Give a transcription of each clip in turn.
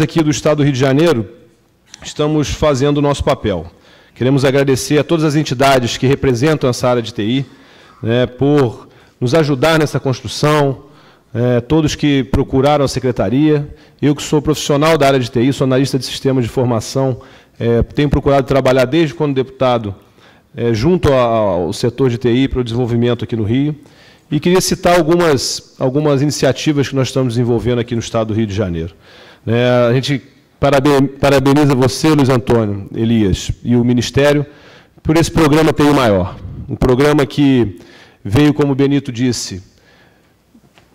aqui do Estado do Rio de Janeiro, estamos fazendo o nosso papel. Queremos agradecer a todas as entidades que representam essa área de TI né, por nos ajudar nessa construção, é, todos que procuraram a secretaria. Eu, que sou profissional da área de TI, sou analista de sistemas de formação, é, tenho procurado trabalhar desde quando deputado é, junto ao setor de TI para o desenvolvimento aqui no Rio. E queria citar algumas, algumas iniciativas que nós estamos desenvolvendo aqui no Estado do Rio de Janeiro. É, a gente parabeniza você, Luiz Antônio Elias, e o Ministério por esse programa TI Maior. Um programa que veio, como o Benito disse,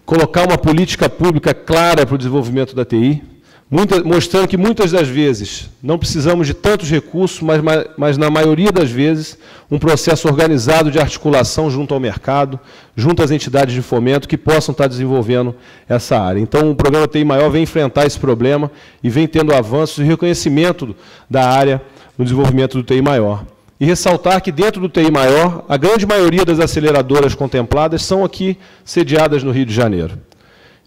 colocar uma política pública clara para o desenvolvimento da TI, muita, mostrando que muitas das vezes não precisamos de tantos recursos, mas, mas, na maioria das vezes um processo organizado de articulação junto ao mercado, junto às entidades de fomento que possam estar desenvolvendo essa área. Então, o programa TI Maior vem enfrentar esse problema e vem tendo avanços e reconhecimento da área no desenvolvimento do TI Maior. E ressaltar que dentro do TI Maior, a grande maioria das aceleradoras contempladas são aqui sediadas no Rio de Janeiro.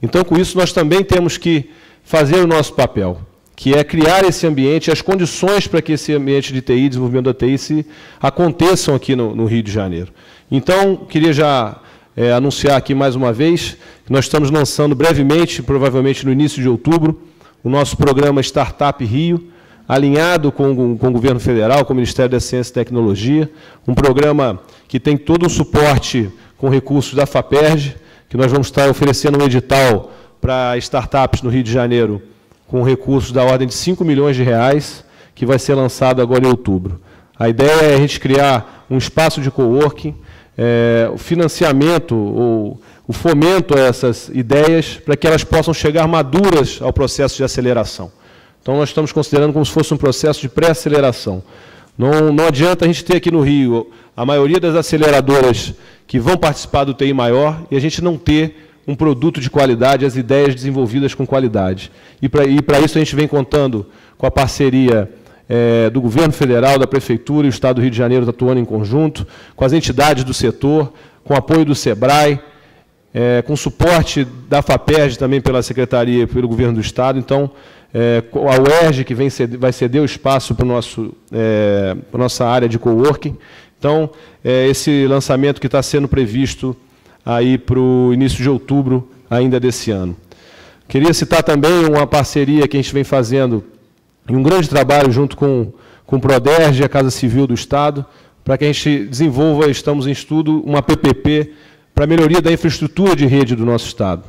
Então, com isso, nós também temos que fazer o nosso papel, que é criar esse ambiente, as condições para que esse ambiente de TI, desenvolvimento da TI, se aconteçam aqui no, no Rio de Janeiro. Então, queria já é, anunciar aqui mais uma vez que nós estamos lançando brevemente, provavelmente no início de outubro, o nosso programa Startup Rio, alinhado com, com o governo federal, com o Ministério da Ciência e Tecnologia, um programa que tem todo um suporte com recursos da FAPERJ, que nós vamos estar oferecendo um edital para startups no Rio de Janeiro, com recursos da ordem de 5 milhões de reais, que vai ser lançado agora em outubro. A ideia é a gente criar um espaço de coworking, é, o financiamento ou o fomento a essas ideias para que elas possam chegar maduras ao processo de aceleração. Então, nós estamos considerando como se fosse um processo de pré-aceleração. Não, não adianta a gente ter aqui no Rio a maioria das aceleradoras que vão participar do TI maior e a gente não ter um produto de qualidade, as ideias desenvolvidas com qualidade. E para isso a gente vem contando com a parceria é, do governo federal, da prefeitura e o Estado do Rio de Janeiro atuando em conjunto, com as entidades do setor, com apoio do SEBRAE, é, com suporte da FAPERJ também pela Secretaria e pelo Governo do Estado. Então, é, a UERJ, que vem ceder, vai ceder o espaço para é, a nossa área de coworking. Então, é, esse lançamento que está sendo previsto aí para o início de outubro ainda desse ano. Queria citar também uma parceria que a gente vem fazendo e um grande trabalho junto com, com o Proderj e a Casa Civil do Estado, para que a gente desenvolva, estamos em estudo, uma PPP para a melhoria da infraestrutura de rede do nosso Estado.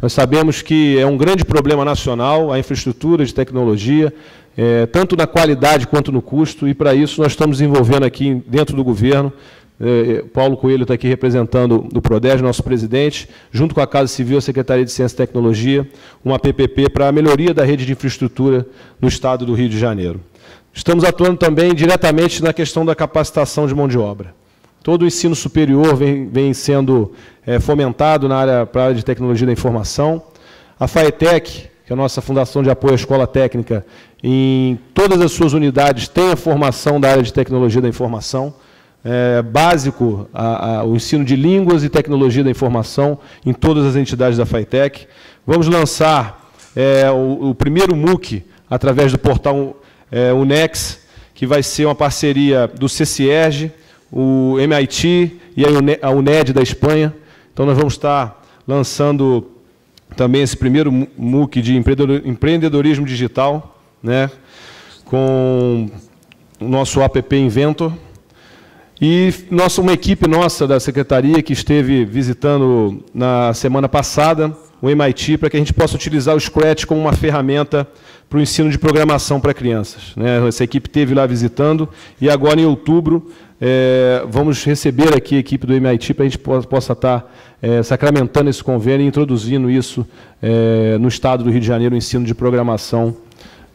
Nós sabemos que é um grande problema nacional a infraestrutura de tecnologia, é, tanto na qualidade quanto no custo, e para isso nós estamos desenvolvendo aqui dentro do governo. É, Paulo Coelho está aqui representando o PRODES, nosso presidente, junto com a Casa Civil, a Secretaria de Ciência e Tecnologia, uma PPP para a melhoria da rede de infraestrutura no estado do Rio de Janeiro. Estamos atuando também diretamente na questão da capacitação de mão de obra. Todo o ensino superior vem, vem sendo é, fomentado na área, para a área de tecnologia da informação. A FAETEC, que é a nossa Fundação de Apoio à Escola Técnica, em todas as suas unidades tem a formação da área de tecnologia da informação. É, básico a, a, o ensino de línguas e tecnologia da informação em todas as entidades da FAITEC. Vamos lançar é, o, o, primeiro MOOC através do portal é, UNEX, que vai ser uma parceria do CCERG, o MIT e a UNED da Espanha. Então, nós vamos estar lançando também esse primeiro MOOC de empreendedorismo digital, né, com o nosso app Inventor. E nossa, uma equipe nossa da secretaria que esteve visitando na semana passada o MIT para que a gente possa utilizar o Scratch como uma ferramenta para o ensino de programação para crianças. Né? Essa equipe esteve lá visitando e agora, em outubro, é, vamos receber aqui a equipe do MIT para a gente possa estar é, sacramentando esse convênio e introduzindo isso é, no estado do Rio de Janeiro, o ensino de programação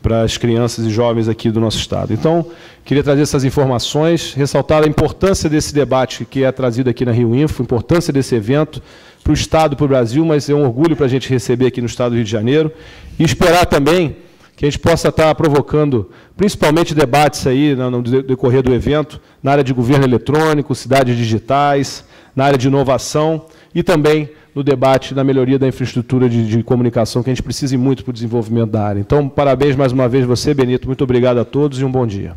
para as crianças e jovens aqui do nosso estado. Então, queria trazer essas informações, ressaltar a importância desse debate que é trazido aqui na Rio Info, a importância desse evento para o estado, para o Brasil, mas é um orgulho para a gente receber aqui no estado do Rio de Janeiro e esperar também que a gente possa estar provocando, principalmente debates aí no decorrer do evento, na área de governo eletrônico, cidades digitais, na área de inovação, e também no debate da melhoria da infraestrutura de, de comunicação, que a gente precisa muito para o desenvolvimento da área. Então, parabéns mais uma vez você, Benito. Muito obrigado a todos e um bom dia.